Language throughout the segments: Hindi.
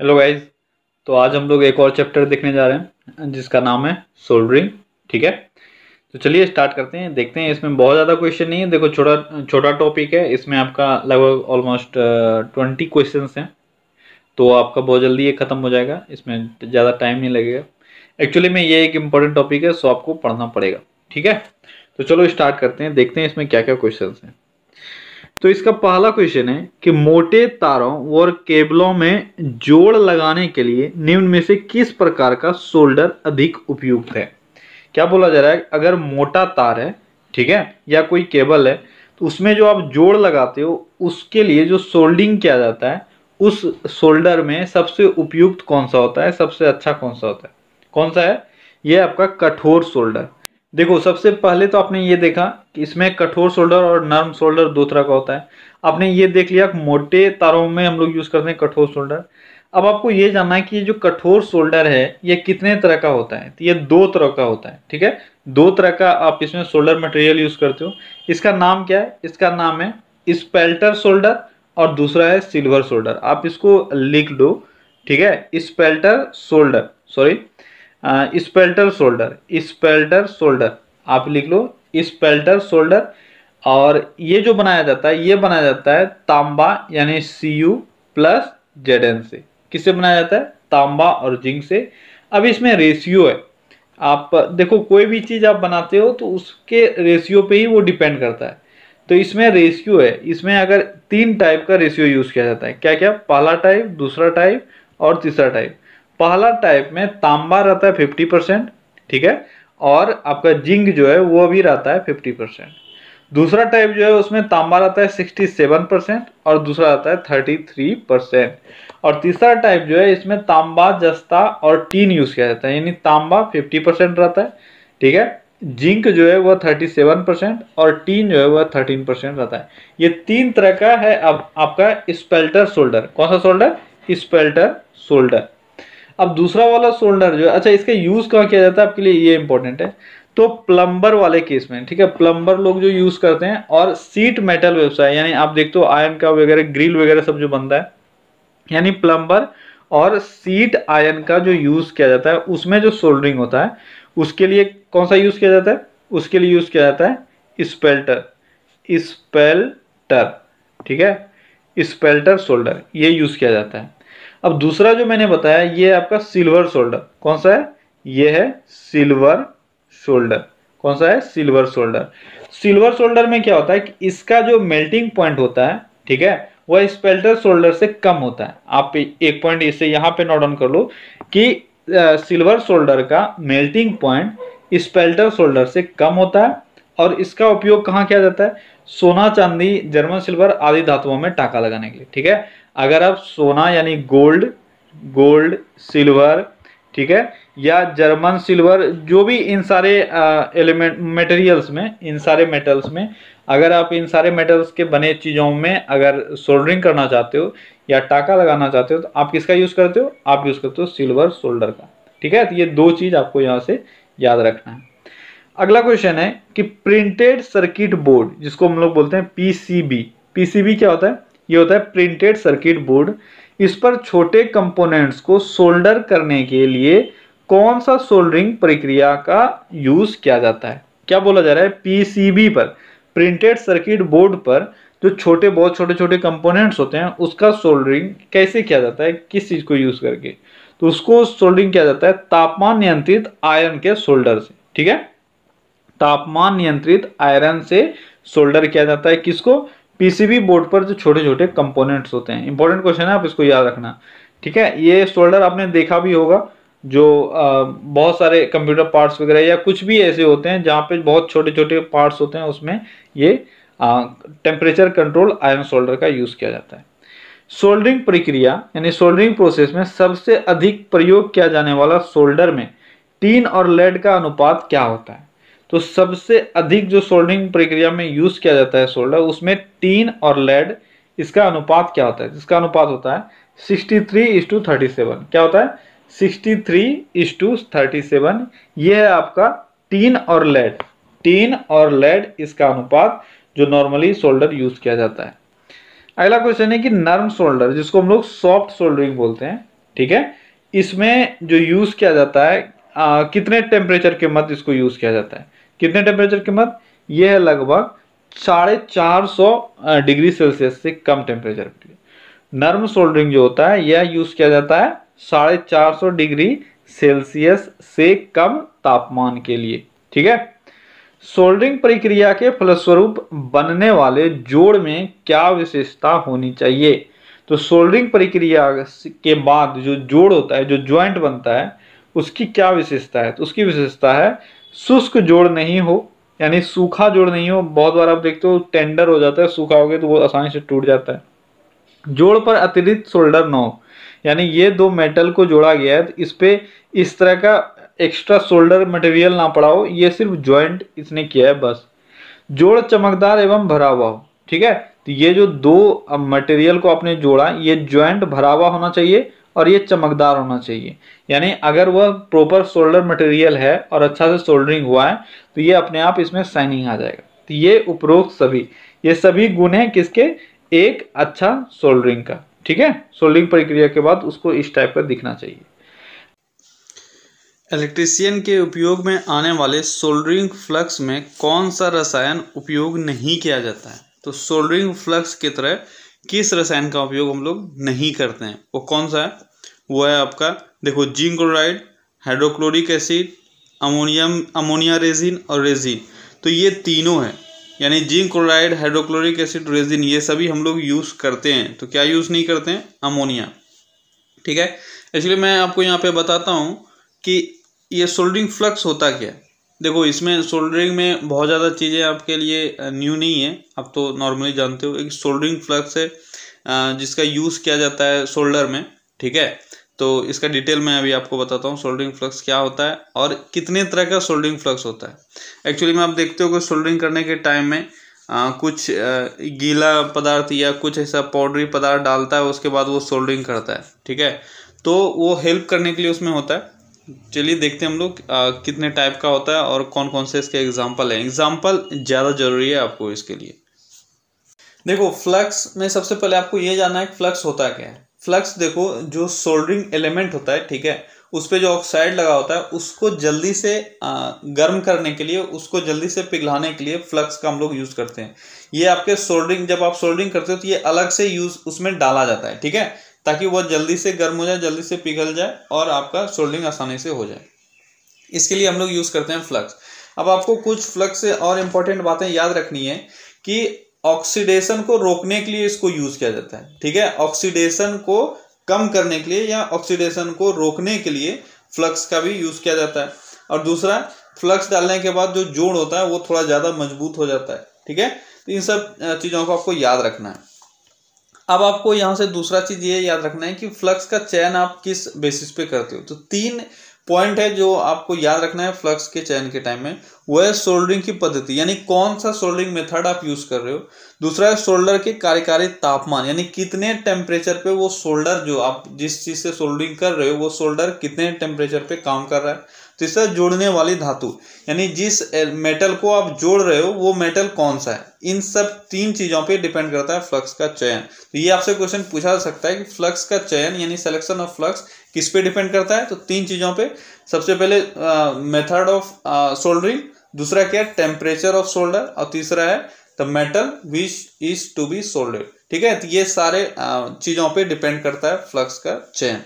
हेलो गाइज़ तो आज हम लोग एक और चैप्टर देखने जा रहे हैं, जिसका नाम है सोल्डरिंग ठीक है? तो चलिए स्टार्ट करते हैं, देखते हैं, इसमें बहुत ज़्यादा क्वेश्चन नहीं है, देखो छोटा छोटा टॉपिक है, इसमें आपका लगभग ऑलमोस्ट ट्वेंटी क्वेश्चन हैं तो आपका बहुत जल्दी ये ख़त्म हो जाएगा, इसमें ज़्यादा टाइम नहीं लगेगा। एक्चुअली में ये एक इंपॉर्टेंट टॉपिक है सो आपको पढ़ना पड़ेगा, ठीक है? तो चलो स्टार्ट करते हैं, देखते हैं इसमें क्या क्या क्वेश्चन हैं। तो इसका पहला क्वेश्चन है कि मोटे तारों और केबलों में जोड़ लगाने के लिए निम्न में से किस प्रकार का सोल्डर अधिक उपयुक्त है? क्या बोला जा रहा है? अगर मोटा तार है, ठीक है, या कोई केबल है तो उसमें जो आप जोड़ लगाते हो, उसके लिए जो सोल्डिंग किया जाता है, उस सोल्डर में सबसे उपयुक्त कौन सा होता है? सबसे अच्छा कौन सा होता है? कौन सा है? यह आपका कठोर सोल्डर देखो, सबसे पहले तो आपने ये देखा कि इसमें कठोर शोल्डर और नर्म शोल्डर दो तरह का होता है। आपने ये देख लिया मोटे तारों में हम लोग यूज़ करते हैं कठोर शोल्डर। अब आपको ये जानना है कि ये जो कठोर शोल्डर है, ये कितने तरह का होता है? तो ये दो तरह का होता है, ठीक है? दो तरह का आप इसमें शोल्डर मटेरियल यूज़ करते हो। इसका नाम क्या है? इसका नाम है स्पेल्टर शोल्डर और दूसरा है सिल्वर शोल्डर। आप इसको लिख दो, ठीक है? Spelter solder, sorry. Spelter solder spelter solder आप लिख लो स्पेल्टर शोल्डर और ये जो बनाया जाता है, ये बनाया जाता है तांबा यानी C U plus Z N से। किससे बनाया जाता है? तांबा और जिंक से। अब इसमें रेशियो है। आप देखो, कोई भी चीज़ आप बनाते हो तो उसके रेशियो पे ही वो डिपेंड करता है। तो इसमें रेशियो है। इसमें अगर तीन टाइप का रेशियो यूज़ किया जाता है। क्या क्या पहला टाइप दूसरा टाइप और तीसरा टाइप पहला टाइप में तांबा रहता है फिफ्टी परसेंट ठीक है? और आपका जिंक जो है, वो भी रहता है फिफ्टी परसेंट दूसरा टाइप जो है, उसमें तांबा रहता है सिक्सटी सेवन परसेंट और दूसरा रहता है थर्टी थ्री परसेंट और तीसरा टाइप जो है, इसमें तांबा, जस्ता और टीन यूज़ किया जाता है, यानी तांबा फिफ्टी परसेंट रहता है, ठीक है? जिंक जो है वह थर्टी सेवन परसेंट और टीन जो है वह थर्टीन परसेंट रहता है। ये तीन तरह का है अब आपका स्पेल्टर शोल्डर कौन सा शोल्डर स्पेल्टर शोल्डर अब दूसरा वाला सोल्डर जो है अच्छा इसका यूज़ कहाँ किया जाता है? आपके लिए ये इंपॉर्टेंट है। तो प्लम्बर वाले केस में, ठीक है? प्लम्बर लोग जो यूज़ करते हैं, और सीट मेटल व्यवसाय, यानी आप देखते हो आयन का वगैरह ग्रिल वगैरह सब जो बनता है, यानी प्लम्बर और सीट आयन का जो यूज़ किया जाता है, उसमें जो सोल्डरिंग होता है, उसके लिए कौन सा यूज़ किया जाता है? उसके लिए यूज़ किया जाता है स्पेल्टर स्पेल्टर ठीक है? स्पेल्टर सोल्डर ये यूज़ किया जाता है। अब दूसरा जो मैंने बताया, ये आपका सिल्वर शोल्डर। कौन सा है? ये है सिल्वर शोल्डर। कौन सा है? Silver shoulder. सिल्वर शोल्डर में क्या होता है कि इसका जो मेल्टिंग पॉइंट होता है, ठीक है, वह स्पेल्टर शोल्डर से कम होता है। आप एक पॉइंट इसे यहाँ पे नोट डाउन कर लो कि सिल्वर शोल्डर का मेल्टिंग पॉइंट स्पेल्टर शोल्डर से कम होता है और इसका उपयोग कहाँ किया जाता है? सोना, चांदी, जर्मन सिल्वर आदि धातुओं में टाका लगाने के लिए, ठीक है? अगर आप सोना यानी गोल्ड गोल्ड, सिल्वर, ठीक है, या जर्मन सिल्वर, जो भी इन सारे एलिमेंट मटेरियल्स में, इन सारे मेटल्स में, अगर आप इन सारे मेटल्स के बने चीज़ों में अगर सोल्डरिंग करना चाहते हो या टाका लगाना चाहते हो तो आप किसका यूज़ करते हो? आप यूज़ करते हो सिल्वर सोल्डर का। ठीक है तो ये दो चीज़ आपको यहाँ से याद रखना है। अगला क्वेश्चन है कि प्रिंटेड सर्किट बोर्ड जिसको हम लोग बोलते हैं पीसीबी पीसीबी क्या होता है? ये होता है प्रिंटेड सर्किट बोर्ड इस पर छोटे कंपोनेंट्स को सोल्डर करने के लिए कौन सा सोल्डरिंग प्रक्रिया का यूज़ किया जाता है? क्या बोला जा रहा है? पीसीबी पर। प्रिंटेड सर्किट बोर्ड पर जो छोटे, बहुत छोटे छोटे कंपोनेंट्स होते हैं, उसका सोल्डरिंग कैसे किया जाता है? किस चीज़ को यूज़ करके? तो उसको सोल्डरिंग किया जाता है तापमान नियंत्रित आयरन के सोल्डर से। ठीक है? तापमान नियंत्रित आयरन से सोल्डर किया जाता है किसको? पीसीबी बोर्ड पर जो छोटे छोटे कंपोनेंट्स होते हैं इंपॉर्टेंट क्वेश्चन है आप इसको याद रखना। ठीक है? ये शोल्डर आपने देखा भी होगा जो आ, बहुत सारे कंप्यूटर पार्ट्स वगैरह या कुछ भी ऐसे होते हैं जहाँ पे बहुत छोटे छोटे पार्ट्स होते हैं उसमें ये टेम्परेचर कंट्रोल आयरन सोल्डर का यूज़ किया जाता है। सोल्डरिंग प्रक्रिया यानी सोल्डरिंग प्रोसेस में सबसे अधिक प्रयोग किया जाने वाला सोल्डर में टीन और लेड का अनुपात क्या होता है? तो सबसे अधिक जो सोल्डरिंग प्रक्रिया में यूज़ किया जाता है सोल्डर उसमें टीन और लेड इसका अनुपात क्या होता है? जिसका अनुपात होता है sixty three is to thirty seven क्या होता है? Sixty three is to thirty seven ये है आपका टीन और लेड टीन और लेड इसका अनुपात जो नॉर्मली सोल्डर यूज़ किया जाता है। अगला क्वेश्चन है कि नर्म सोल्डर जिसको हम लोग सॉफ्ट सोल्डरिंग बोलते हैं ठीक है? इसमें जो यूज़ किया जाता है आ, कितने टेम्परेचर के मध्य इसको यूज़ किया जाता है? कितने टेम्परेचर के मध्य यह है लगभग साढ़े चार सौ डिग्री सेल्सियस से कम टेम्परेचर के लिए। नर्म सोल्डरिंग जो होता है, यह यूज़ किया जाता है साढ़े चार सौ डिग्री सेल्सियस से कम तापमान के लिए, ठीक है? सोल्डरिंग प्रक्रिया के फलस्वरूप बनने वाले जोड़ में क्या विशेषता होनी चाहिए? तो सोल्डरिंग प्रक्रिया के बाद जो जोड़ होता है, जो ज्वाइंट बनता है, उसकी क्या विशेषता है? तो उसकी विशेषता है शुष्क जोड़ नहीं हो, यानी सूखा जोड़ नहीं हो, बहुत बार आप देखते हो टेंडर हो जाता है सूखा हो गया तो वो आसानी से टूट जाता है। जोड़ पर अतिरिक्त सोल्डर न हो, यानी ये दो मेटल को जोड़ा गया है तो इस पे इस तरह का एक्स्ट्रा सोल्डर मटेरियल ना पड़ा हो ये सिर्फ़ ज्वाइंट इसने किया है बस। जोड़ चमकदार एवं भरा हुआ हो, ठीक है? तो ये जो दो मटेरियल को आपने जोड़ा, ये ज्वाइंट भरा हुआ होना चाहिए और ये चमकदार होना चाहिए। यानी अगर वह प्रॉपर सोल्डर मटेरियल है और अच्छा से सोल्डरिंग हुआ है तो ये अपने आप इसमें शाइनिंग आ जाएगा। तो ये उपरोक्त सभी, ये सभी गुण हैं किसके? एक अच्छा सोल्डरिंग का। ठीक है? सोल्डरिंग प्रक्रिया के बाद उसको इस टाइप का दिखना चाहिए। इलेक्ट्रीशियन के उपयोग में आने वाले सोल्डरिंग फ्लक्स में कौन सा रसायन उपयोग नहीं किया जाता है? तो सोल्डरिंग फ्लक्स की तरह किस रसायन का उपयोग हम लोग नहीं करते हैं? वो कौन सा है? वो है आपका, देखो, zinc chloride, hydrochloric acid, ammonium, ammonia resin और रेजिन। तो ये तीनों हैं। यानी zinc chloride, hydrochloric acid, resin, ये सभी हम लोग यूज़ करते हैं। तो क्या यूज़ नहीं करते हैं? अमोनिया। ठीक है? इसलिए मैं आपको यहाँ पे बताता हूँ कि ये सोल्डरिंग फ्लक्स होता क्या है। देखो, इसमें सोल्डरिंग में बहुत ज़्यादा चीज़ें आपके लिए न्यू नहीं है। आप तो नॉर्मली जानते हो एक सोल्डरिंग फ्लक्स है जिसका यूज़ किया जाता है सोल्डर में। ठीक है? तो इसका डिटेल मैं अभी आपको बताता हूँ सोल्डरिंग फ्लक्स क्या होता है और कितने तरह का सोल्डरिंग फ्लक्स होता है। एक्चुअली में आप देखते हो कि सोल्डरिंग करने के टाइम में आ, कुछ आ, गीला पदार्थ या कुछ ऐसा पाउडरी पदार्थ डालता है उसके बाद वो सोल्डरिंग करता है ठीक है? तो वो हेल्प करने के लिए उसमें होता है। चलिए देखते हैं हम लोग कितने टाइप का होता है और कौन कौन से इसके एग्ज़ाम्पल हैं। एग्ज़ाम्पल ज़्यादा ज़रूरी है आपको इसके लिए। देखो फ्लक्स में सबसे पहले आपको ये जानना है कि फ्लक्स होता क्या है। फ्लक्स देखो, जो सोल्डरिंग एलिमेंट होता है, ठीक है उस पर जो ऑक्साइड लगा होता है, उसको जल्दी से गर्म करने के लिए, उसको जल्दी से पिघलाने के लिए फ्लक्स का हम लोग यूज़ करते हैं। ये आपके सोल्डरिंग, जब आप सोल्डरिंग करते हो तो ये अलग से यूज़ उसमें डाला जाता है, ठीक है, ताकि वह जल्दी से गर्म हो जाए, जल्दी से पिघल जाए, और आपका सोल्डिंग आसानी से हो जाए। इसके लिए हम लोग यूज़ करते हैं फ्लक्स। अब आपको कुछ फ्लक्स से और इम्पोर्टेंट बातें याद रखनी है कि ऑक्सीडेशन को रोकने के लिए इसको यूज़ किया जाता है। ठीक है? ऑक्सीडेशन को कम करने के लिए या ऑक्सीडेशन को रोकने के लिए फ्लक्स का भी यूज़ किया जाता है। और दूसरा फ्लक्स डालने के बाद जो जोड़ होता है, वो थोड़ा ज़्यादा मज़बूत हो जाता है। ठीक है? तो इन सब चीज़ों को आपको याद रखना है। अब आपको यहाँ से दूसरा चीज़ ये याद रखना है कि फ्लक्स का चयन आप किस बेसिस पे करते हो? तो तीन पॉइंट है जो आपको याद रखना है फ्लक्स के चयन के टाइम में, वो है सोल्डरिंग की पद्धति, यानी कौन सा सोल्डरिंग मेथड आप यूज़ कर रहे हो। दूसरा है सोल्डर के कार्यकारी तापमान, यानी कितने टेम्परेचर पे वो सोल्डर जो आप जिस चीज़ से सोल्डरिंग कर रहे हो, वो सोल्डर कितने टेम्परेचर पे काम कर रहा है। तीसरा, जोड़ने वाली धातु, यानी जिस मेटल को आप जोड़ रहे हो, वो मेटल कौन सा है? इन सब तीन चीज़ों पे डिपेंड करता है फ्लक्स का चयन। तो ये आपसे क्वेश्चन पूछा जा सकता है कि फ्लक्स का चयन, यानी सिलेक्शन ऑफ़ फ्लक्स किस पे डिपेंड करता है? तो तीन चीज़ों पे। सबसे पहले मेथड ऑफ़ सोल्डरिंग दूसरा क्या है? टेम्परेचर ऑफ़ सोल्डर और तीसरा है the metal which is to be soldered ठीक है? तो ये सारे चीज़ों पे डिपेंड करता है फ्लक्स का चयन।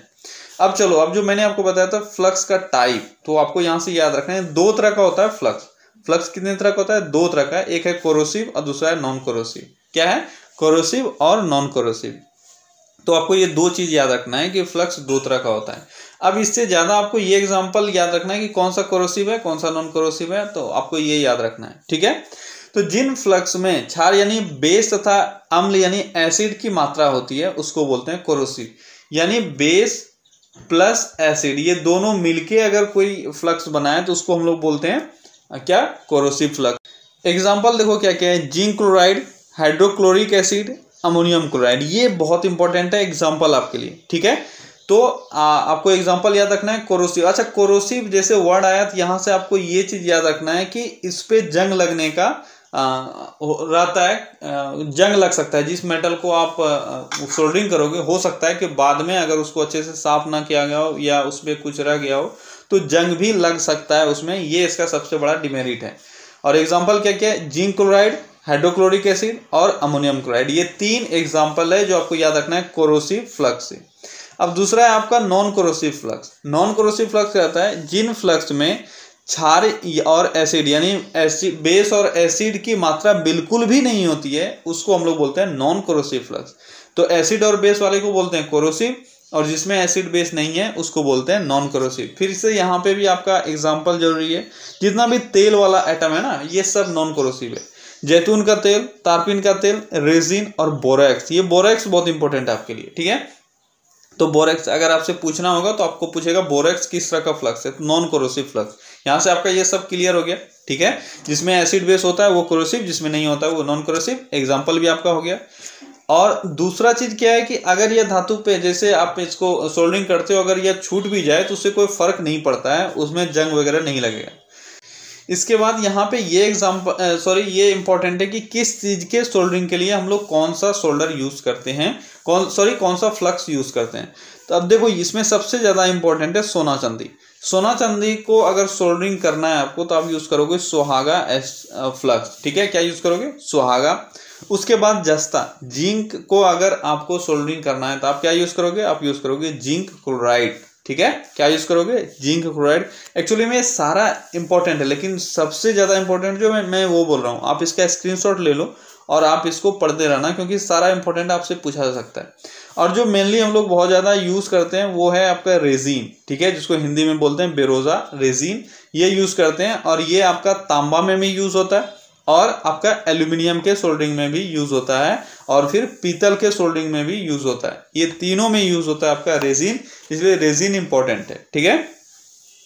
अब चलो, अब जो मैंने आपको बताया था फ्लक्स का टाइप तो आपको यहाँ से याद रखना है, दो तरह का होता है फ्लक्स। फ्लक्स कितने तरह का होता है? दो तरह का एक है कोरोसिव और दूसरा है नॉन कोरोसिव क्या है? कोरोसिव और नॉन कोरोसिव तो आपको ये दो चीज़ याद रखना है कि फ्लक्स दो तरह का होता है। अब इससे ज़्यादा आपको ये एग्जांपल याद रखना है कि कौन सा क्रोसिव है, कौन सा नॉन क्रोसिव है तो आपको ये याद रखना है, ठीक है? तो जिन फ्लक्स में क्षार यानी बेस तथा अम्ल यानी एसिड की मात्रा होती है, उसको बोलते हैं क्रोसिव यानी बेस प्लस एसिड, ये दोनों मिलके अगर कोई फ्लक्स बनाए तो उसको हम लोग बोलते हैं क्या? क्रोसिव फ्लक्स एग्ज़ाम्पल देखो क्या क्या है। Zinc chloride hydrochloric acid ammonium chloride ये बहुत इंपॉर्टेंट है एग्ज़ाम्पल आपके लिए ठीक है? तो आ, आपको एग्ज़ाम्पल याद रखना है कोरोसिव अच्छा कोरोसिव जैसे वर्ड आया तो यहाँ से आपको ये चीज़ याद रखना है कि इस पे जंग लगने का आ, रहता है जंग लग सकता है जिस मेटल को आप सोल्डरिंग करोगे हो सकता है कि बाद में अगर उसको अच्छे से साफ़ ना किया गया हो या उस पर कुछ रह गया हो तो जंग भी लग सकता है उसमें ये इसका सबसे बड़ा डिमेरिट है। और एग्ज़ाम्पल क्या क्या है? जिंक क्लोराइड हाइड्रोक्लोरिक एसिड और अमोनियम क्लोराइड। ये तीन एग्ज़ाम्पल है जो आपको याद रखना है कोरोसिव फ्लक्स से। अब दूसरा है आपका non corrosive flux non corrosive flux कहता है? जिन फ्लक्स में क्षार और एसिड यानी एसिड बेस और एसिड की मात्रा बिल्कुल भी नहीं होती है, उसको हम लोग बोलते हैं नॉन कोरोसिव फ्लक्स तो एसिड और बेस वाले को बोलते हैं कोरोसिव और जिसमें एसिड बेस नहीं है, उसको बोलते हैं नॉन कोरोसिव फिर से यहाँ पे भी आपका एग्ज़ाम्पल ज़रूरी है। जितना भी तेल वाला आइटम है ना, ये सब नॉन कोरोसिव है। जैतून का तेल, तारपीन का तेल, रेजिन और बोरेक्स। ये बोरेक्स बहुत इंपॉर्टेंट है आपके लिए, ठीक है? तो बोरेक्स, अगर आपसे पूछना होगा तो आपको पूछेगा बोरेक्स किस तरह का फ्लक्स है नॉन कोरोसिव फ्लक्स। यहाँ से आपका ये सब क्लियर हो गया, ठीक है? जिसमें एसिड बेस होता है वो कोरोसिव जिसमें नहीं होता है वो नॉन कोरोसिव एग्ज़ाम्पल भी आपका हो गया। और दूसरा चीज़ क्या है कि अगर ये धातु पे जैसे आप इसको सोल्डिंग करते हो, अगर यह छूट भी जाए तो उससे कोई फ़र्क नहीं पड़ता है, उसमें जंग वगैरह नहीं लगेगा। इसके बाद यहाँ पे ये एग्ज़ाम्पल सॉरी ये इंपॉर्टेंट है कि किस चीज़ के सोल्डरिंग के लिए हम लोग कौन सा सोल्डर यूज़ करते हैं? कौन सॉरी कौन सा फ्लक्स यूज़ करते हैं? तो अब देखो, इसमें सबसे ज़्यादा इंपॉर्टेंट है सोना चांदी सोना चांदी को अगर सोल्डरिंग करना है आपको तो आप यूज़ करोगे सुहागा एस फ्लक्स ठीक है? क्या यूज़ करोगे? सुहागा। उसके बाद जस्ता। जिंक को अगर आपको सोल्डरिंग करना है तो आप क्या यूज़ करोगे? आप यूज़ करोगे जिंक क्लोराइड। ठीक है? क्या यूज़ करोगे? Zinc, chloride. एक्चुअली में सारा इंपॉर्टेंट है, लेकिन सबसे ज़्यादा इंपॉर्टेंट जो मैं मैं वो बोल रहा हूँ। आप इसका स्क्रीनशॉट ले लो और आप इसको पढ़ते रहना, क्योंकि सारा इंपॉर्टेंट आपसे पूछा जा सकता है। और जो मेनली हम लोग बहुत ज़्यादा यूज़ करते हैं, वो है आपका रेजीन ठीक है? जिसको हिंदी में बोलते हैं बेरोज़ा रेजीन ये यूज़ करते हैं और ये आपका तांबा में भी यूज़ होता है। और आपका एल्यूमिनियम के सोल्डरिंग में भी यूज़ होता है और फिर पीतल के सोल्डरिंग में भी यूज़ होता है। ये तीनों में यूज़ होता है आपका रेजिन, इसलिए रेजिन इंपॉर्टेंट है, ठीक है?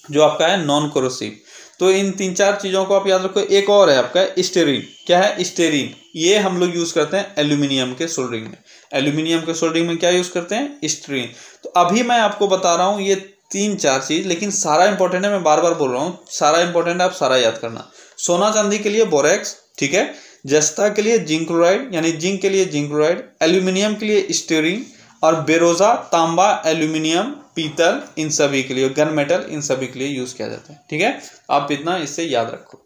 जो आपका है नॉन क्रोसिव तो इन तीन चार चीज़ों को आप याद रखो। एक और है आपका स्टेरिन क्या है? स्टेरिन ये हम लोग यूज़ करते हैं एल्यूमिनियम के सोल्डरिंग में। एल्यूमिनियम के सोल्डरिंग में क्या यूज़ करते हैं? स्टेरिन तो अभी मैं आपको बता रहा हूँ ये तीन चार चीज़, लेकिन सारा इंपॉर्टेंट है, मैं बार बार बोल रहा हूँ, सारा इंपॉर्टेंट है, आप सारा याद करना। सोना चांदी के लिए बोरेक्स, ठीक है? जस्ता के लिए जिंक क्लोराइड, यानी जिंक के लिए जिंक क्लोराइड, एल्यूमिनियम के लिए स्टेरिन और बेरोजा, तांबा, एल्यूमिनियम, पीतल, इन सभी के लिए, गन मेटल, इन सभी के लिए यूज़ किया जाता है, ठीक है? आप इतना इससे याद रखो।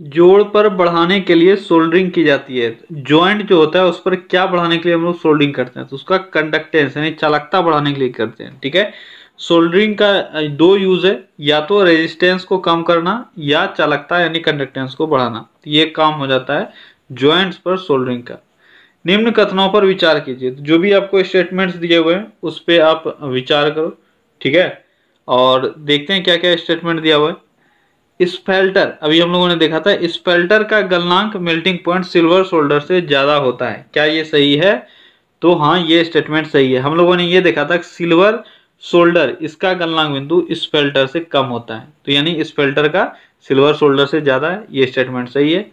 जोड़ पर बढ़ाने के लिए सोल्डरिंग की जाती है। ज्वाइंट जो होता है, उस पर क्या बढ़ाने के लिए हम लोग सोल्डरिंग करते हैं? तो उसका कंडक्टेंस, यानी चालकता बढ़ाने के लिए करते हैं, ठीक है? सोल्डरिंग का दो यूज़ है, या तो रेजिस्टेंस को कम करना, या चालकता यानी कंडक्टेंस को बढ़ाना। ये काम हो जाता है ज्वाइंट्स पर सोल्डरिंग का। निम्न कथनों पर विचार कीजिए। जो भी आपको स्टेटमेंट्स दिए हुए हैं, उस पर आप विचार करो, ठीक है? और देखते हैं क्या क्या स्टेटमेंट दिया हुआ है। स्पेल्टर अभी हम लोगों ने देखा था स्पेल्टर का गलनांक मेल्टिंग पॉइंट सिल्वर सोल्डर से ज़्यादा होता है। क्या ये सही है? तो हाँ ये स्टेटमेंट सही है। हम लोगों ने ये देखा था सिल्वर सोल्डर इसका गलनांक बिंदु स्पेल्टर से कम होता है। तो यानी स्पेल्टर का सिल्वर सोल्डर से ज़्यादा है, ये स्टेटमेंट सही है।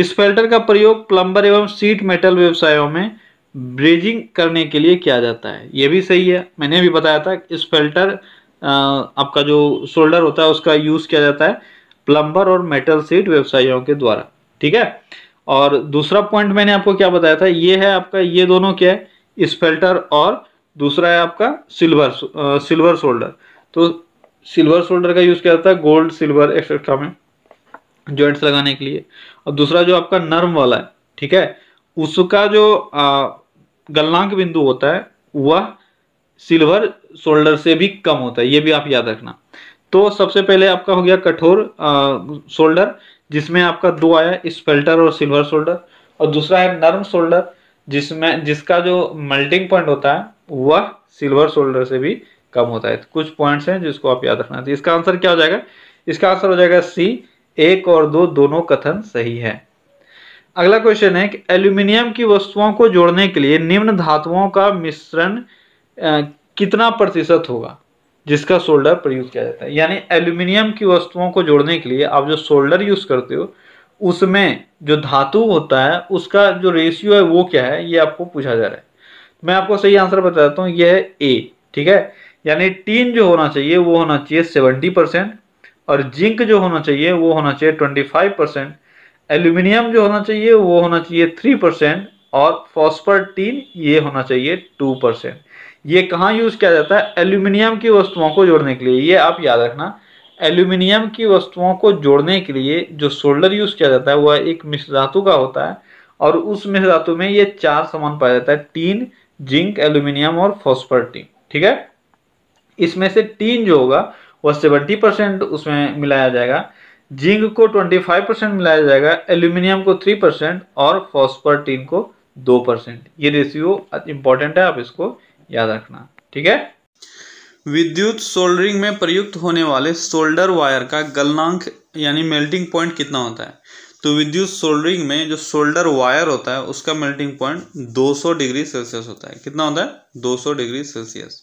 स्पेल्टर का प्रयोग प्लम्बर एवं सीट मेटल व्यवसायों में ब्रेजिंग करने के लिए किया जाता है। ये भी सही है। मैंने भी बताया था स्पेल्टर आपका जो सोल्डर होता है, उसका यूज़ किया जाता है प्लम्बर और मेटल सीट व्यवसायियों के द्वारा। ठीक है? और दूसरा पॉइंट मैंने आपको क्या बताया था, ये है आपका, ये दोनों क्या है? स्पेल्टर और दूसरा है आपका सिल्वर सिल्वर सोल्डर। तो सिल्वर सोल्डर का यूज़ किया जाता है गोल्ड, सिल्वर एक्सेट्रा में जॉइंट्स लगाने के लिए। और दूसरा जो आपका नर्म वाला है, ठीक है, उसका जो गलनांक बिंदु होता है, वह सिल्वर सोल्डर से भी कम होता है, ये भी आप याद रखना। तो सबसे पहले आपका हो गया कठोर सोल्डर, जिसमें आपका दो आया, स्पेल्टर और सिल्वर सोल्डर। और दूसरा है नर्म सोल्डर, जिसमें, जिसका जो मेल्टिंग पॉइंट होता है वह सिल्वर सोल्डर से भी कम होता है। तो कुछ पॉइंट्स हैं जिसको आप याद रखना तो इसका आंसर क्या हो जाएगा? इसका आंसर हो जाएगा सी एक और दो दोनों कथन सही है। अगला क्वेश्चन है कि एल्यूमिनियम की वस्तुओं को जोड़ने के लिए निम्न धातुओं का मिश्रण कितना प्रतिशत होगा? जिसका सोल्डर प्रयोग किया जाता है। यानी एल्यूमिनियम की वस्तुओं को जोड़ने के लिए आप जो सोल्डर यूज़ करते हो, उसमें जो धातु होता है, उसका जो रेशियो है वो क्या है? ये आपको पूछा जा रहा है। मैं आपको सही आंसर बताता हूँ ये है ए ठीक है? यानी टीन जो होना चाहिए, वो होना चाहिए सेवेंटी परसेंट और जिंक जो होना चाहिए, वो होना चाहिए ट्वेंटी फाइव परसेंट एल्यूमिनियम जो होना चाहिए, वो होना चाहिए थ्री परसेंट और फॉस्फर टीन ये होना चाहिए टू परसेंट ये कहाँ यूज़ किया जाता है? एल्यूमिनियम की वस्तुओं को जोड़ने के लिए। ये आप याद रखना, एल्यूमिनियम की वस्तुओं को जोड़ने के लिए जो सोल्डर यूज़ किया जाता है, वह एक मिश्र धातु का होता है और उस मिश्र धातु में ये चार सामान पाया जाता है, टीन जिंक, एल्यूमिनियम और फॉस्फरटीन, ठीक है? इसमें से टीन जो होगा, वह सेवेंटी परसेंट उसमें मिलाया जाएगा। जिंक को ट्वेंटी फाइव परसेंट मिलाया जाएगा, एल्यूमिनियम को थ्री परसेंट और फॉस्फरटीन को दो परसेंट। ये रेशियो इंपॉर्टेंट है, आप इसको याद रखना, ठीक है? विद्युत सोल्डरिंग में प्रयुक्त होने वाले सोल्डर वायर का गलनांक, यानी मेल्टिंग पॉइंट कितना होता है? तो विद्युत सोल्डरिंग में जो सोल्डर वायर होता है, उसका मेल्टिंग पॉइंट 200 डिग्री सेल्सियस होता है। कितना होता है? 200 डिग्री सेल्सियस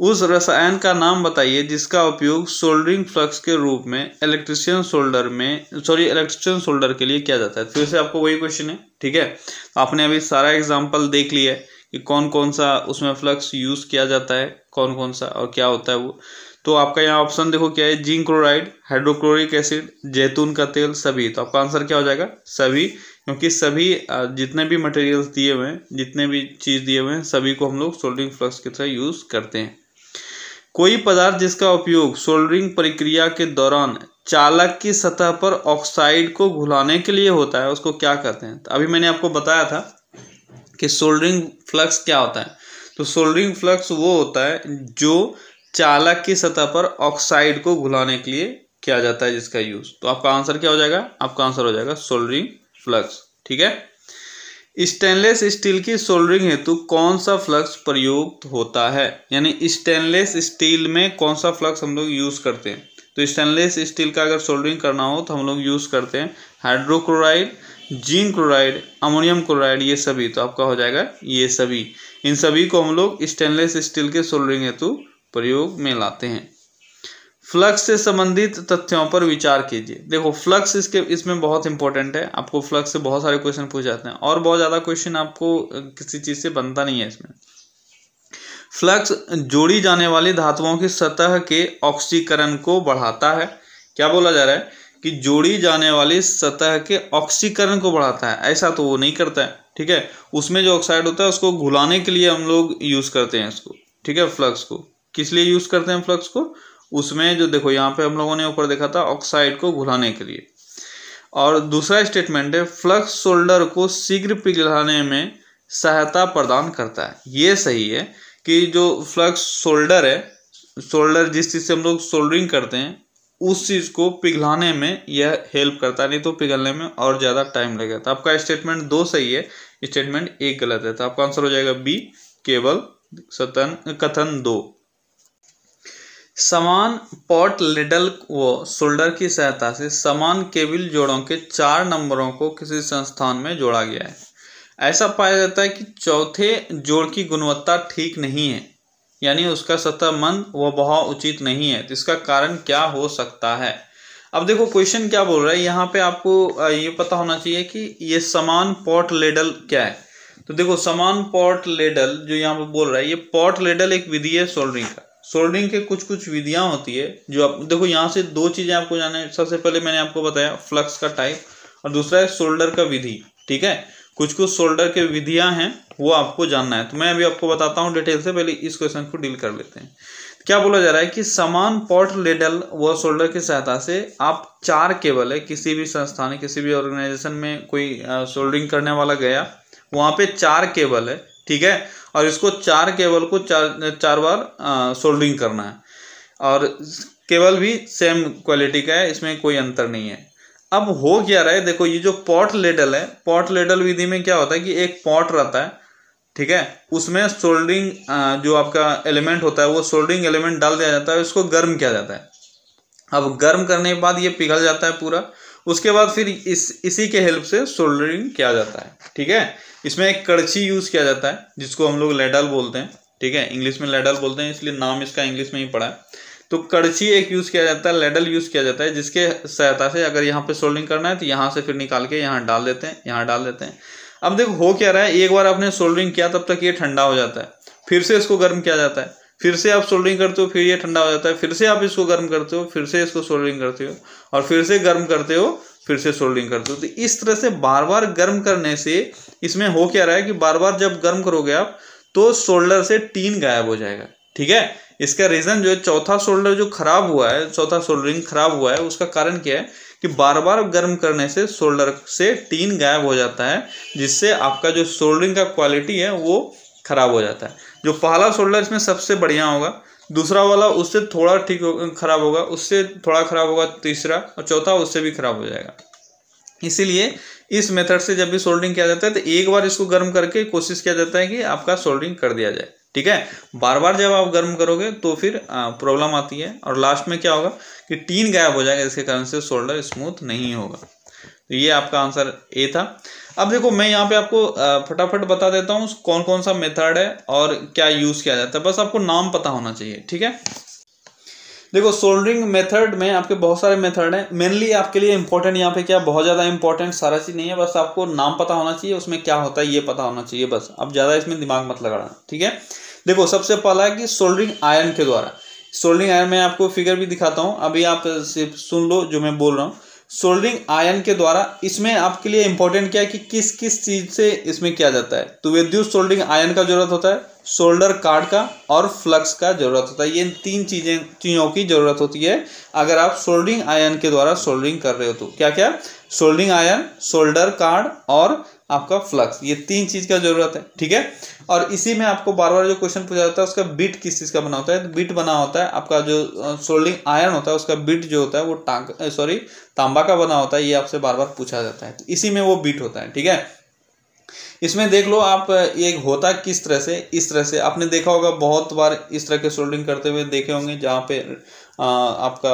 उस रसायन का नाम बताइए जिसका उपयोग सोल्डरिंग फ्लक्स के रूप में इलेक्ट्रिशियन सोल्डर में सॉरी इलेक्ट्रिशियन सोल्डर के लिए किया जाता है। फिर से आपको वही क्वेश्चन है, ठीक है? आपने अभी सारा एग्ज़ाम्पल देख लिया है कि कौन कौन सा उसमें फ्लक्स यूज़ किया जाता है कौन कौन सा और क्या होता है वो। तो आपका यहाँ ऑप्शन देखो क्या है, जिंक क्लोराइड हाइड्रोक्लोरिक एसिड जैतून का तेल, सभी। तो आपका आंसर क्या हो जाएगा? सभी। क्योंकि सभी जितने भी मटेरियल्स दिए हुए हैं, जितने भी चीज़ दिए हुए हैं, सभी को हम लोग सोल्डरिंग फ्लक्स की तरह यूज़ करते हैं। कोई पदार्थ जिसका उपयोग सोल्डरिंग प्रक्रिया के दौरान चालक की सतह पर ऑक्साइड को घुलाने के लिए होता है, उसको क्या कहते हैं? तो अभी मैंने आपको बताया था कि सोल्डरिंग फ्लक्स क्या होता है। तो सोल्डरिंग फ्लक्स वो होता है जो चालक की सतह पर ऑक्साइड को घुलाने के लिए किया जाता है जिसका यूज़ तो आपका आंसर क्या हो जाएगा? आपका आंसर हो जाएगा सोल्डरिंग फ्लक्स ठीक है? स्टेनलेस स्टील की सोल्डरिंग हेतु कौन सा फ्लक्स प्रयुक्त होता है? यानी स्टेनलेस स्टील में कौन सा फ्लक्स हम लोग यूज़ करते हैं? तो स्टेनलेस स्टील का अगर सोल्डरिंग करना हो तो हम लोग यूज़ करते हैं hydrochloride zinc chloride ammonium chloride ये सभी। तो आपका हो जाएगा ये सभी। इन सभी को हम लोग स्टेनलेस स्टील के सोल्डरिंग हेतु प्रयोग में लाते हैं। फ्लक्स से संबंधित तथ्यों पर विचार कीजिए। देखो, फ्लक्स इसके, इसमें बहुत इंपॉर्टेंट है। आपको फ्लक्स से बहुत सारे क्वेश्चन पूछ जाते हैं और बहुत ज़्यादा क्वेश्चन आपको किसी चीज़ से बनता नहीं है इसमें। फ्लक्स जोड़ी जाने वाली धातुओं की सतह के ऑक्सीकरण को बढ़ाता है। क्या बोला जा रहा है? कि जोड़ी जाने वाली सतह के ऑक्सीकरण को बढ़ाता है। ऐसा तो वो नहीं करता है, ठीक है? उसमें जो ऑक्साइड होता है, उसको घुलाने के लिए हम लोग यूज़ करते हैं इसको, ठीक है? फ्लक्स को। किस लिए यूज़ करते हैं फ्लक्स को? उसमें जो देखो, यहाँ पे हम लोगों ने ऊपर देखा था ऑक्साइड को घुलाने के लिए। और दूसरा स्टेटमेंट है फ्लक्स सोल्डर को शीघ्र पिघलाने में सहायता प्रदान करता है। ये सही है कि जो फ्लक्स सोल्डर है सोल्डर जिस चीज़ से हम लोग सोल्डरिंग करते हैं, उस चीज़ को पिघलाने में यह हेल्प करता नहीं तो पिघलने में और ज़्यादा टाइम लगेगा। तो आपका स्टेटमेंट दो सही है स्टेटमेंट एक गलत है। तो आपका आंसर हो जाएगा बी केवल सतन, कथन दो। समान पॉट लिडल व शोल्डर की सहायता से समान केबल जोड़ों के चार नंबरों को किसी संस्थान में जोड़ा गया है। ऐसा पाया जाता है कि चौथे जोड़ की गुणवत्ता ठीक नहीं है, यानी उसका सतह मंद व बहाव उचित नहीं है तो इसका कारण क्या हो सकता है। अब देखो, क्वेश्चन क्या बोल रहा है? यहाँ पे आपको ये पता होना चाहिए कि ये समान पॉट लेडल क्या है? तो देखो, समान पॉट लेडल जो यहाँ पे बोल रहा है, ये पॉट लेडल एक विधि है सोल्डरिंग का। सोल्डरिंग के कुछ कुछ विधियाँ होती है, जो आप, देखो यहाँ से दो चीज़ें आपको जाने सबसे पहले मैंने आपको बताया फ्लक्स का टाइप, और दूसरा है सोल्डर का विधि, ठीक है? कुछ कुछ सोल्डर के विधियाँ हैं, वो आपको जानना है। तो मैं अभी आपको बताता हूँ डिटेल से, पहले इस क्वेश्चन को डील कर लेते हैं। क्या बोला जा रहा है कि समान पॉट लेडल व सोल्डर की सहायता से आप चार केबल है, किसी भी संस्थान, किसी भी ऑर्गेनाइजेशन में कोई सोल्डरिंग करने वाला गया, वहाँ पे चार केबल है ठीक है? और इसको चार केबल को चार चार बार सोल्डरिंग करना है। और केबल भी सेम क्वालिटी का है, इसमें कोई अंतर नहीं है। अब हो क्या रहा है? देखो, ये जो पॉट लेडल है पॉट लेडल विधि में क्या होता है कि एक पॉट रहता है, ठीक है? उसमें सोल्डरिंग जो आपका एलिमेंट होता है, वो सोल्डरिंग एलिमेंट डाल दिया जाता है उसको गर्म किया जाता है। अब गर्म करने के बाद ये पिघल जाता है पूरा, उसके बाद फिर इस, इसी के हेल्प से सोल्डरिंग किया जाता है, ठीक है? इसमें एक कड़छी यूज़ किया जाता है, जिसको हम लोग लेडल बोलते हैं, ठीक है? इंग्लिश में लेडल बोलते हैं, इसलिए नाम इसका इंग्लिश में ही पड़ा है। तो कड़छी एक यूज़ किया जाता है, लेडल यूज़ किया जाता है, जिसके सहायता से अगर यहाँ पे सोल्डिंग करना है तो यहाँ से फिर निकाल के यहाँ डाल देते हैं, यहाँ डाल देते हैं। अब देखो, हो क्या रहा है? एक बार आपने सोल्डरिंग किया, तब तक ये ठंडा हो जाता है। फिर से इसको गर्म किया जाता है। फिर से आप सोल्डरिंग करते हो, फिर ये ठंडा हो जाता है। फिर से आप इसको गर्म करते हो, फिर से इसको सोल्डरिंग करते हो, और फिर से गर्म करते हो फिर से सोल्डरिंग करते हो। तो इस तरह से बार बार गर्म करने से इसमें हो क्या रहा है कि बार बार जब गर्म करोगे आप तो सोल्डर से टीन गायब हो जाएगा। ठीक है? इसका रीजन जो है, चौथा सोल्डर जो खराब हुआ है, चौथा सोल्डरिंग खराब हुआ है, उसका कारण क्या है कि बार बार गर्म करने से सोल्डर से टीन गायब हो जाता है, जिससे आपका जो सोल्डरिंग का क्वालिटी है, वो खराब हो जाता है। जो पहला सोल्डर इसमें सबसे बढ़िया होगा दूसरा वाला उससे थोड़ा ठीक खराब होगा, उससे थोड़ा खराब होगा तीसरा, और चौथा उससे भी खराब हो जाएगा। इसीलिए इस मेथड से जब भी सोल्डरिंग किया जाता है तो एक बार इसको गर्म करके कोशिश किया जाता है कि आपका सोल्डरिंग कर दिया जाए, ठीक है? बार बार जब आप गर्म करोगे तो फिर प्रॉब्लम आती है, और लास्ट में क्या होगा कि टीन गायब हो जाएगा, जिसके कारण से शोल्डर स्मूथ नहीं होगा। तो ये आपका आंसर ए था। अब देखो, मैं यहाँ पे आपको फटाफट बता देता हूँ कौन कौन सा मेथड है और क्या यूज़ किया जाता है। बस आपको नाम पता होना चाहिए, ठीक है? देखो, सोल्डरिंग मेथड में आपके बहुत सारे मेथड हैं। मेनली आपके लिए इंपॉर्टेंट यहाँ पे क्या, बहुत ज़्यादा इंपॉर्टेंट सारा चीज़ नहीं है। बस आपको नाम पता होना चाहिए, उसमें क्या होता है, ये पता होना चाहिए बस। अब ज़्यादा इसमें दिमाग मत लगाना, ठीक है? देखो, सबसे पहला है कि सोल्डरिंग आयरन के द्वारा। सोल्डरिंग आयरन में आपको फिगर भी दिखाता हूँ। अभी आप सिर्फ़ सुन लो जो मैं बोल रहा हूँ। सोल्डरिंग आयन के द्वारा इसमें आपके लिए इंपॉर्टेंट क्या है कि किस किस चीज़ से इसमें किया जाता है? तो विद्युत सोल्डरिंग आयन का ज़रूरत होता है, सोल्डर कार्ड का और फ्लक्स का ज़रूरत होता है। ये तीन चीज़ें, चीज़ों की ज़रूरत होती है। अगर आप सोल्डरिंग आयन के द्वारा सोल्डरिंग कर रहे हो तो क्या क्या सोल्डरिंग आयन, सोल्डर कार्ड और आपका फ्लक्स ये तीन चीज़ का ज़रूरत है ठीक है? और इसी में आपको बार बार जो क्वेश्चन पूछा जाता है उसका बिट किस चीज़ का बना होता है? तो बिट बना होता है आपका जो सोल्डिंग आयरन होता है उसका बिट जो होता है वो टांग सॉरी तांबा का बना होता है ये आपसे बार बार पूछा जाता है। तो इसी में वो बिट होता है ठीक है? इसमें देख लो आप ये होता किस तरह से इस तरह से आपने देखा होगा बहुत बार इस तरह के सोल्डिंग करते हुए देखे होंगे जहाँ पे आ, आपका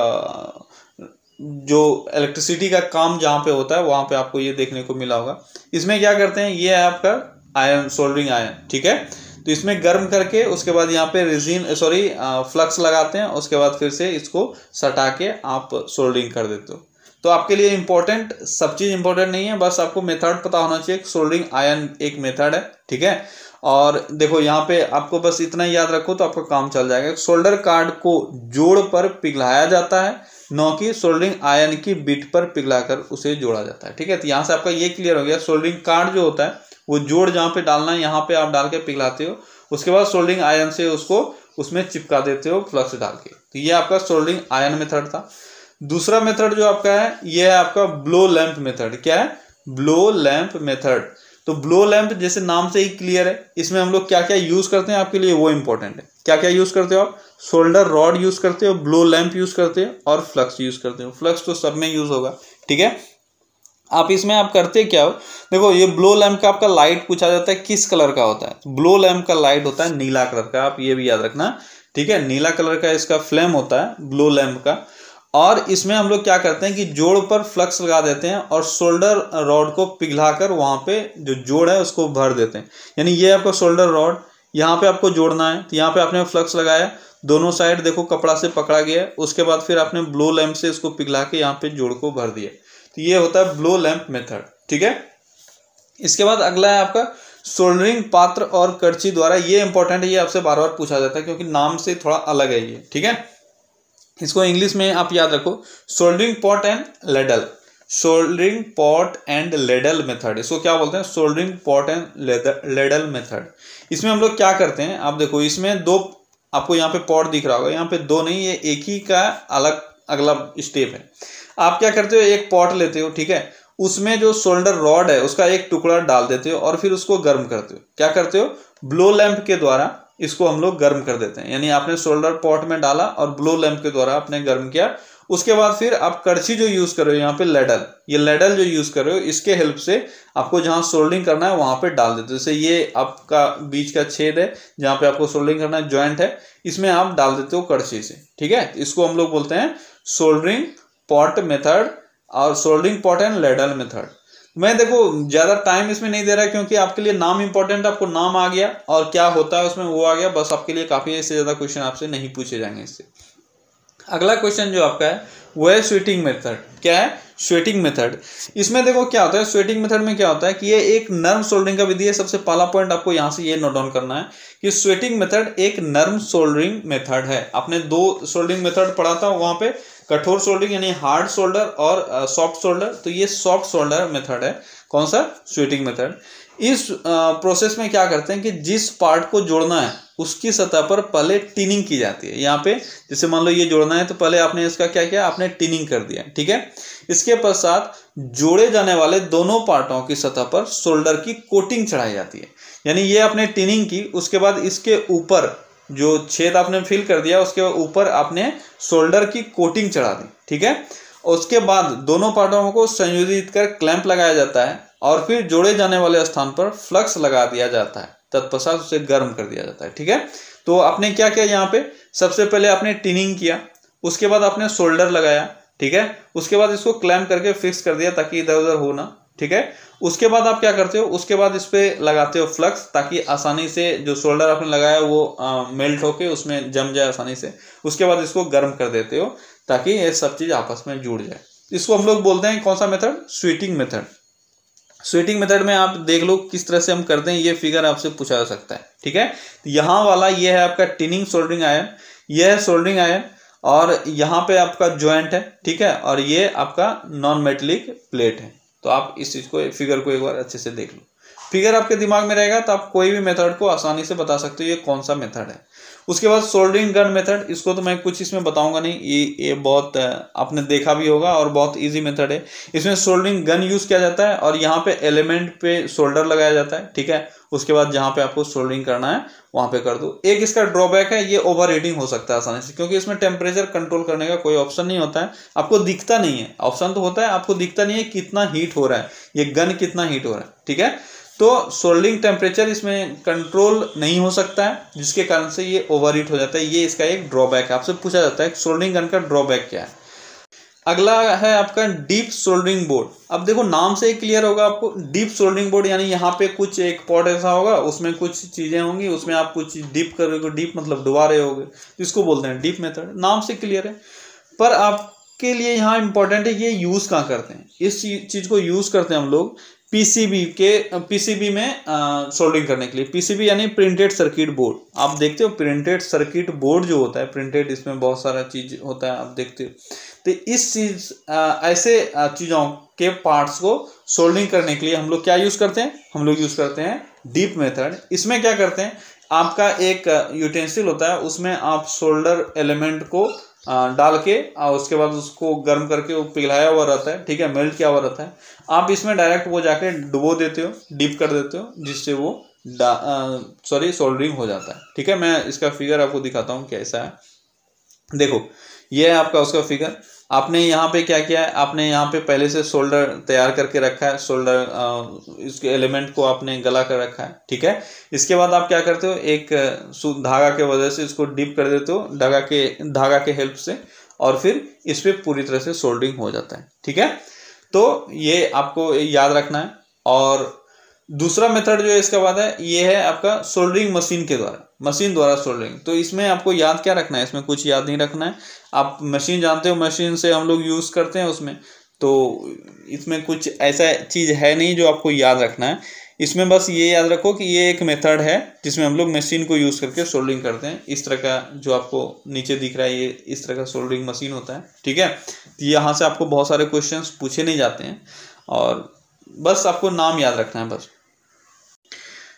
जो इलेक्ट्रिसिटी का काम जहाँ पे होता है, वहाँ पे आपको ये देखने को मिला होगा। इसमें क्या करते हैं, ये है आपका आयन सोल्डरिंग आयन ठीक है? तो इसमें गर्म करके उसके बाद यहाँ पे रिजीन सॉरी फ्लक्स लगाते हैं, उसके बाद फिर से इसको सटा के आप सोल्डरिंग कर देते हो। तो आपके लिए इंपॉर्टेंट सब चीज़ इंपॉर्टेंट नहीं है, बस आपको मेथड पता होना चाहिए सोल्डरिंग आयन एक मेथड है, ठीक है? और देखो यहाँ पे आपको बस इतना याद रखो तो आपका काम चल जाएगा। शोल्डर कार्ड को जोड़ पर पिघलाया जाता है, नौ की सोल्डरिंग आयन की बिट पर पिघलाकर उसे जोड़ा जाता है। ठीक है? तो यहाँ से आपका ये क्लियर हो गया। सोल्डरिंग कार्ड जो होता है, वो जोड़ जहाँ पे डालना है, यहाँ पे आप डाल के पिघलाते हो। उसके बाद सोल्डरिंग आयन से उसको उसमें चिपका देते हो फ्लक्स डाल के। तो ये आपका सोल्डरिंग आयन मेथड था। दूसरा मेथड जो आपका है, ये है आपका ब्लो लैंप मेथड क्या है? ब्लो लैंप मेथड तो ब्लो लैंप जैसे नाम से ही क्लियर है, इसमें हम लोग क्या क्या यूज़ करते हैं आपके लिए वो इंपॉर्टेंट है। क्या क्या यूज़ करते हो आप? शोल्डर रॉड यूज़ करते हो ब्लो लैंप यूज़ करते हो और फ्लक्स यूज़ करते हो। फ्लक्स तो सब में यूज़ होगा, ठीक है? आप इसमें आप करते क्या हो? देखो, ये ब्लो लैम्प का आपका लाइट पूछा जाता है किस कलर का होता है। ब्लो लैम्प का लाइट होता है नीला कलर का, आप ये भी याद रखना, ठीक है? नीला कलर का इसका फ्लेम होता है ब्लो लैम्प का। और इसमें हम लोग क्या करते हैं कि जोड़ पर फ्लक्स लगा देते हैं और शोल्डर रॉड को पिघलाकर वहाँ पे जो जोड़ है उसको भर देते हैं। यानी ये आपका शोल्डर रॉड, यहाँ पे आपको जोड़ना है तो यहाँ पे आपने फ्लक्स लगाया, दोनों साइड देखो कपड़ा से पकड़ा गया, उसके बाद फिर आपने ब्लो लैम्प से इसको पिघला के यहाँ पे जोड़ को भर दिया। तो ये होता है ब्लो लैम्प मेथड, ठीक है? इसके बाद अगला है आपका सोल्डरिंग पात्र और कर्ची द्वारा, ये इंपॉर्टेंट है, ये आपसे बार बार पूछा जाता है, क्योंकि नाम से थोड़ा अलग है ये, ठीक है? इसको इंग्लिश में आप याद रखो soldering pot and ladle soldering pot and ladle method इसको क्या बोलते हैं? Soldering pot and ladle method इसमें हम लोग क्या करते हैं? आप देखो, इसमें दो, आपको यहाँ पे पॉट दिख रहा होगा, यहाँ पे दो नहीं, ये एक ही का अलग, अगला स्टेप है। आप क्या करते हो? एक पॉट लेते हो, ठीक है? उसमें जो शोल्डर रॉड है, उसका एक टुकड़ा डाल देते हो और फिर उसको गर्म करते हो। क्या करते हो? ब्लो लैंप के द्वारा इसको हम लोग गर्म कर देते हैं। यानी आपने शोल्डर पॉट में डाला और ब्लो लैंप के द्वारा आपने गर्म किया। उसके बाद फिर आप कड़छी जो यूज़ कर रहे हो, यहाँ पे लेडल, ये लेडल जो यूज़ कर रहे हो, इसके हेल्प से आपको जहाँ सोल्डिंग करना है, वहाँ पे डाल देते हो। जैसे ये आपका बीच का छेद है, जहाँ पे आपको सोल्डिंग करना है ज्वाइंट है, इसमें आप डाल देते हो कड़छी से, ठीक है? इसको हम लोग बोलते हैं सोल्डरिंग पॉट मेथड और soldering pot and ladle method. मैं देखो, ज़्यादा टाइम इसमें नहीं दे रहा क्योंकि आपके लिए नाम इंपॉर्टेंट आपको नाम आ गया और क्या होता है उसमें वो आ गया। बस आपके लिए काफ़ी इससे ज़्यादा क्वेश्चन आपसे नहीं पूछे जाएँगे इससे। अगला क्वेश्चन जो आपका है, वो है स्वेटिंग मेथड क्या है? स्वेटिंग मेथड इसमें देखो क्या होता है स्वेटिंग मेथड में क्या होता है कि ये एक नर्म सोल्डरिंग का विधि है। सबसे पहला पॉइंट आपको यहाँ से ये नोट डाउन करना है कि स्वेटिंग मेथड एक नर्म सोल्डरिंग मेथड है। आपने दो सोल्डरिंग मेथड पढ़ा था, वहाँ पे कठोर सोल्डरिंग यानी हार्ड शोल्डर और सॉफ्ट शोल्डर तो ये सॉफ्ट शोल्डर मेथड है। कौन सा? Sweating method. इस प्रोसेस में क्या करते हैं कि जिस पार्ट को जोड़ना है, उसकी सतह पर पहले टिनिंग की जाती है। यहाँ पे, जैसे मान लो ये जोड़ना है तो पहले आपने इसका क्या किया? आपने टिनिंग कर दिया, ठीक है? इसके पश्चात जोड़े जाने वाले दोनों पार्टों की सतह पर शोल्डर की कोटिंग चढ़ाई जाती है। यानी ये आपने टिनिंग की, उसके बाद इसके ऊपर जो छेद आपने फिल कर दिया, उसके ऊपर आपने सोल्डर की कोटिंग चढ़ा दी, ठीक है? उसके बाद दोनों पार्टों को संयोजित कर क्लैंप लगाया जाता है और फिर जोड़े जाने वाले स्थान पर फ्लक्स लगा दिया जाता है। तत्पश्चात उसे गर्म कर दिया जाता है, ठीक है? तो आपने क्या किया यहाँ पे? सबसे पहले आपने टिनिंग किया, उसके बाद आपने शोल्डर लगाया, ठीक है? उसके बाद इसको क्लैम्प करके फिक्स कर दिया ताकि इधर उधर हो ना। ठीक है? उसके बाद आप क्या करते हो? उसके बाद इस पर लगाते हो फ्लक्स ताकि आसानी से जो शोल्डर आपने लगाया वो आ, मेल्ट होके उसमें जम जाए आसानी से। उसके बाद इसको गर्म कर देते हो ताकि ये सब चीज़ आपस में जुड़ जाए। इसको हम लोग बोलते हैं कौन सा method? Sweating method. Sweating method में आप देख लो किस तरह से हम करते हैं ये फिगर आपसे पूछा जा सकता है। ठीक है? यहाँ वाला ये है आपका टिनिंग सोल्डरिंग आयन। ये है सोल्डरिंग आयन और यहाँ पे आपका ज्वाइंट है। ठीक है? और ये आपका नॉन मेटलिक प्लेट है। तो आप इस चीज़ को, फिगर को एक बार अच्छे से देख लो। फिगर आपके दिमाग में रहेगा तो आप कोई भी मेथड को आसानी से बता सकते हो, ये कौन सा मेथड है। उसके बाद सोल्डरिंग गन मेथड, इसको तो मैं कुछ इसमें बताऊँगा नहीं, ये ये बहुत आपने देखा भी होगा और बहुत इजी मेथड है। इसमें सोल्डरिंग गन यूज़ किया जाता है और यहाँ पे एलिमेंट पे सोल्डर लगाया जाता है, ठीक है? उसके बाद जहाँ पे आपको सोल्डरिंग करना है, वहाँ पे कर दो। एक इसका ड्रॉबैक है, ये ओवर हो सकता है आसानी से, क्योंकि इसमें टेम्परेचर कंट्रोल करने का कोई ऑप्शन नहीं होता है। आपको दिखता नहीं है। ऑप्शन तो होता है, आपको दिखता नहीं है कितना हीट हो रहा है। ये गन कितना हीट हो रहा है, ठीक है? तो सोल्डिंग टेम्परेचर इसमें कंट्रोल नहीं हो सकता है, जिसके कारण से ये ओवर हीट हो जाता है। ये इसका एक ड्रॉबैक है। आपसे पूछा जाता है सोल्डिंग गन का ड्रॉबैक क्या है? अगला है आपका डीप सोल्डरिंग बोर्ड अब देखो, नाम से क्लियर होगा आपको डीप सोल्डरिंग बोर्ड यानी यहाँ पे कुछ एक पॉट ऐसा होगा, उसमें कुछ चीज़ें होंगी, उसमें आप कुछ डीप कर रहे हो डीप मतलब डुबा रहे होगे इसको बोलते हैं डीप मेथड नाम से क्लियर है, पर आपके लिए यहाँ इंपॉर्टेंट है ये यूज़ कहाँ करते हैं? इस चीज़ को यूज़ करते हैं हम लोग पीसीबी के पीसीबी में सोल्डरिंग करने के लिए. पीसीबी यानी प्रिंटेड सर्किट बोर्ड आप देखते हो प्रिंटेड सर्किट बोर्ड जो होता है प्रिंटेड इसमें बहुत सारा चीज़ होता है, आप देखते हो. तो इस चीज़ ऐसे चीज़ों के पार्ट्स को सोल्डरिंग करने के लिए हम लोग क्या यूज़ करते हैं? हम लोग यूज़ करते हैं डीप मेथड इसमें क्या करते हैं? आपका एक यूटेंसिल होता है, उसमें आप सोल्डर एलिमेंट को डाल के और उसके बाद उसको गर्म करके वो पिघलाया हुआ रहता है, ठीक है मेल्ट किया हुआ रहता है। आप इसमें डायरेक्ट वो जाके डुबो देते हो डीप कर देते हो, जिससे वो सॉरी सोल्डरिंग हो जाता है। ठीक है, मैं इसका फिगर आपको दिखाता हूँ कैसा है। देखो, ये है आपका उसका फिगर आपने यहाँ पे क्या किया है? आपने यहाँ पे पहले से शोल्डर तैयार करके रखा है। शोल्डर इसके एलिमेंट को आपने गला कर रखा है। ठीक है? इसके बाद आप क्या करते हो? एक धागा के वजह से इसको डिप कर देते हो, धागा के धागा के हेल्प से और फिर इस पर पूरी तरह से सोल्डरिंग हो जाता है। ठीक है? तो ये आपको याद रखना है और दूसरा मेथड जो है इसका बाद है, ये है आपका सोल्डरिंग मशीन के द्वारा, मशीन द्वारा सोल्डरिंग। तो इसमें आपको याद क्या रखना है? इसमें कुछ याद नहीं रखना है। आप मशीन जानते हो, मशीन से हम लोग यूज़ करते हैं उसमें। तो इसमें कुछ ऐसा चीज़ है नहीं जो आपको याद रखना है। इसमें बस ये याद रखो कि ये एक मेथड है, जिसमें हम लोग मशीन को यूज़ करके सोल्डरिंग करते हैं। इस तरह का जो आपको नीचे दिख रहा है, ये इस तरह का सोल्डरिंग मशीन होता है, ठीक है? तो यहाँ से आपको बहुत सारे क्वेश्चन पूछे नहीं जाते हैं। और बस आपको नाम याद रखना है बस।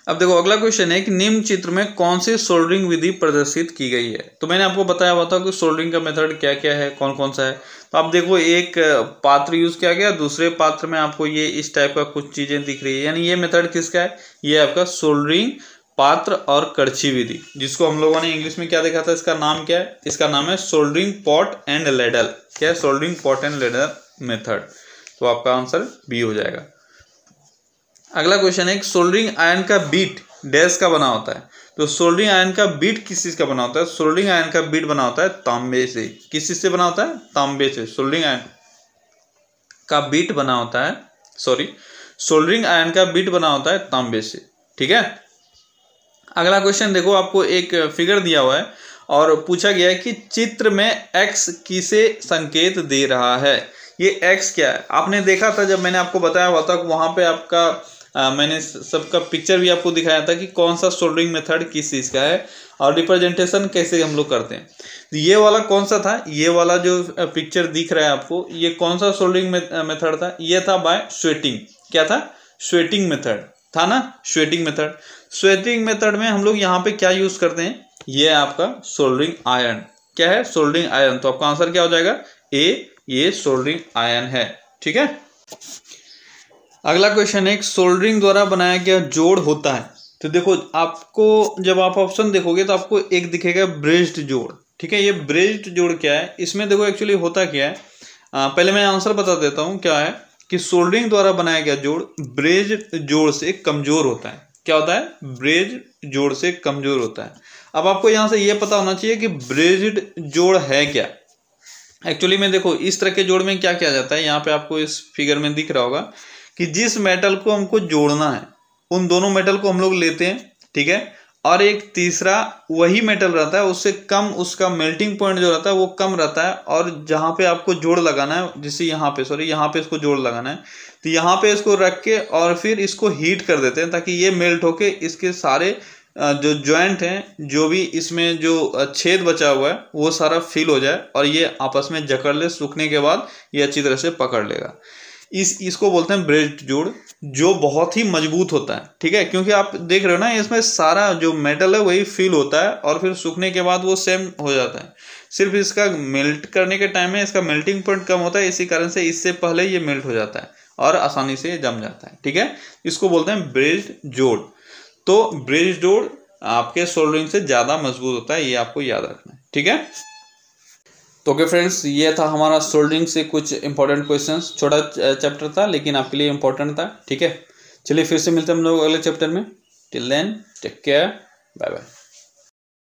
अब देखो, अगला क्वेश्चन है कि निम्न चित्र में कौन सी सोल्डरिंग विधि प्रदर्शित की गई है? तो मैंने आपको बताया हुआ था कि सोल्डरिंग का मेथड क्या क्या है कौन कौन सा है। तो आप देखो, एक पात्र यूज़ किया गया, दूसरे पात्र में आपको ये इस टाइप का कुछ चीज़ें दिख रही है। यानी ये मेथड किसका है? ये आपका सोल्डरिंग पात्र और करछी विधि, जिसको हम लोगों ने इंग्लिश में क्या देखा था? इसका नाम क्या है? इसका नाम है सोल्डरिंग पॉट एंड लेडल क्या है? Soldering pot and ladle method तो आपका आंसर बी हो जाएगा। अगला क्वेश्चन है सोल्डरिंग आयन का बीट डैश का बना होता है। तो सोल्डरिंग आयन का बीट किस चीज़ का बना होता है? सोल्डरिंग आयन का बीट बना होता है तांबे से। किस चीज़ से बना होता है? तांबे से। सोल्डरिंग आयन का बीट बना होता है सॉरी सोल्डरिंग आयन का बीट बना होता है तांबे से। ठीक है? अगला क्वेश्चन देखो, आपको एक फिगर दिया हुआ है और पूछा गया है कि चित्र में एक्स किसे संकेत दे रहा है? ये एक्स क्या है? आपने देखा था जब मैंने आपको बताया हुआ था वहाँ पे आपका आ, मैंने सबका पिक्चर भी आपको दिखाया था कि कौन सा सोल्डरिंग मेथड किस चीज़ का है और रिप्रेजेंटेशन कैसे हम लोग करते हैं। तो ये वाला कौन सा था? ये वाला जो पिक्चर दिख रहा है आपको ये कौन सा सोल्डरिंग मेथड था? ये था बाय स्वेटिंग क्या था? स्वेटिंग मेथड था ना? स्वेटिंग मेथड स्वेटिंग मेथड में हम लोग यहाँ पे क्या यूज़ करते हैं? ये आपका सोल्डरिंग आयरन क्या है? सोल्डरिंग आयरन तो आपका आंसर क्या हो जाएगा? ए ये सोल्डरिंग आयरन है। ठीक है? अगला क्वेश्चन है सोल्डरिंग द्वारा बनाया गया जोड़ होता है। तो देखो आपको जब आप ऑप्शन देखोगे तो आपको एक दिखेगा ब्रेस्ड जोड़। ठीक है ये ब्रेस्ड जोड़ क्या है? इसमें देखो एक्चुअली होता क्या है? आ, पहले मैं आंसर बता देता हूँ क्या है कि सोल्डरिंग द्वारा बनाया गया जोड़ ब्रेज जोड़ से कमज़ोर होता है। क्या होता है? ब्रेज जोड़ से कमज़ोर होता है। अब आपको यहाँ से यह पता होना चाहिए कि ब्रेज्ड जोड़ है क्या? एक्चुअली में देखो इस तरह के जोड़ में क्या किया जाता है? यहाँ पे आपको इस फिगर में दिख रहा होगा। कि जिस मेटल को हमको जोड़ना है, उन दोनों मेटल को हम लोग लेते हैं, ठीक है? और एक तीसरा वही मेटल रहता है, उससे कम उसका मेल्टिंग पॉइंट जो रहता है, वो कम रहता है, और जहाँ पे आपको जोड़ लगाना है जैसे यहाँ पे सॉरी यहाँ पे इसको जोड़ लगाना है तो यहाँ पे इसको रख के और फिर इसको हीट कर देते हैं, ताकि ये मेल्ट होके इसके सारे जो जॉइंट हैं, जो भी इसमें जो छेद बचा हुआ है, वो सारा फिल हो जाए, और ये आपस में जकड़ ले, सूखने के बाद ये अच्छी तरह से पकड़ लेगा। इस, इसको बोलते हैं ब्रेड जोड़, जो बहुत ही मज़बूत होता है, ठीक है? क्योंकि आप देख रहे हो ना, इसमें सारा जो मेटल है वही फील होता है और फिर सूखने के बाद वो सेम हो जाता है। सिर्फ़ इसका मेल्ट करने के टाइम में इसका मेल्टिंग पॉइंट कम होता है, इसी कारण से इससे पहले ये मेल्ट हो जाता है और आसानी से जम जाता है, ठीक है? इसको बोलते हैं ब्रेड जोड़। तो ब्रिज जोड़ आपके सोल्डरिंग से ज़्यादा मज़बूत होता है, ये आपको याद रखना है, ठीक है? तो ओके फ्रेंड्स ये था हमारा सोल्डिंग से कुछ इंपॉर्टेंट क्वेश्चंस छोटा चैप्टर था, लेकिन आपके लिए इंपॉर्टेंट था, ठीक है? चलिए फिर से मिलते हैं हम लोग अगले चैप्टर में। Till then take care bye bye